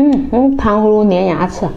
嗯嗯糖葫芦粘牙齿。